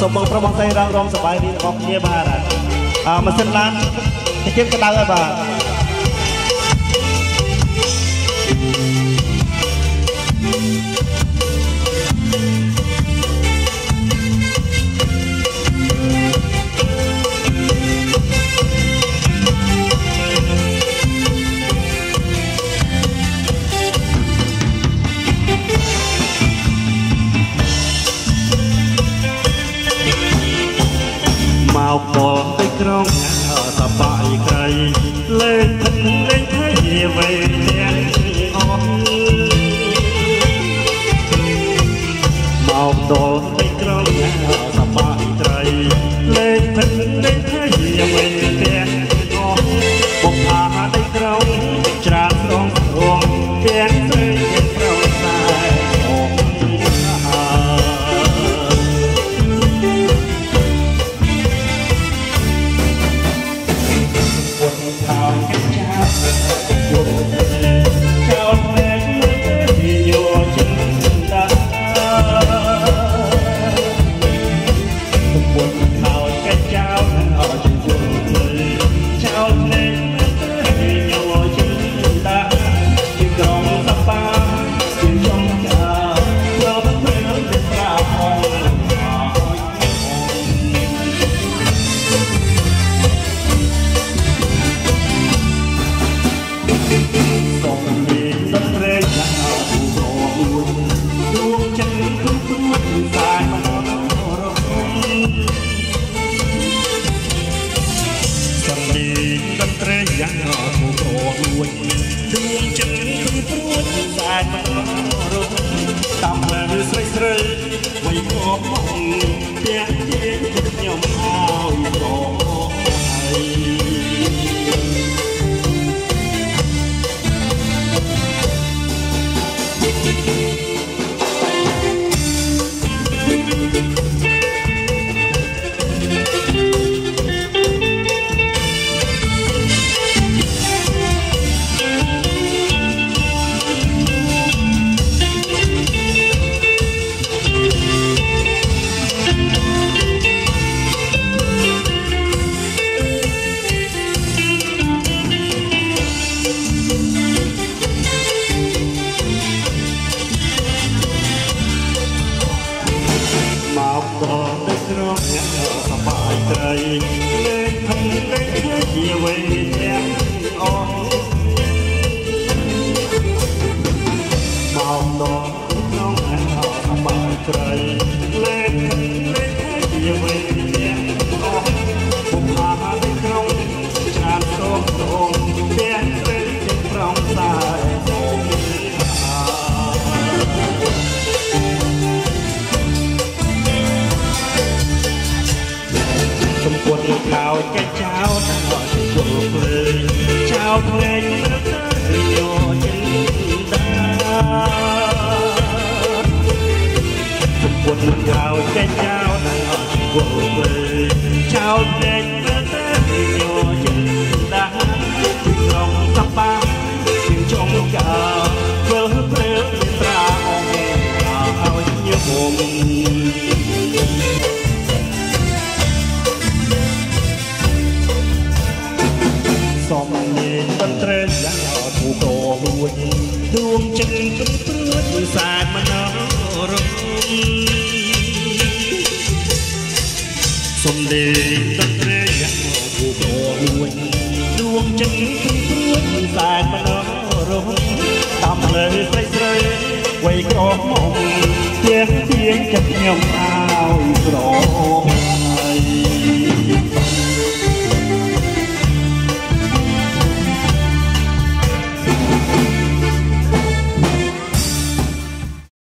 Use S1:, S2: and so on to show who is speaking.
S1: សូមបងប្រុសបងស្រីរងរងសប្បាយរីករបស់គ្នាបាទអឺម៉ាស៊ីនឡានតិចទៀតក៏ដៅហើយបាទ ចិត្តព្រោះព្រោះសាយមករកតាមលើស្រីស្រីវ័យក៏មក មកដល់ទៅក្រុងសបាយត្រីលេងធំលេងជាវេទាំ ចែកចោលទាំងអស់ជាយល់ភ្លើងចោលភ្លេ ងចិត្តព្រឹកព្រួចសែនមនោរមសូមមានតន្ត្រីយ៉ាងអត់គូករួចដួងចិត្តព្រឹកព្រួចសែនមនោរមតាមលើស្រីស្រីវ័យក្រមុំទៀងទៀងចិត្តខ្ញុំឲ្យក្រ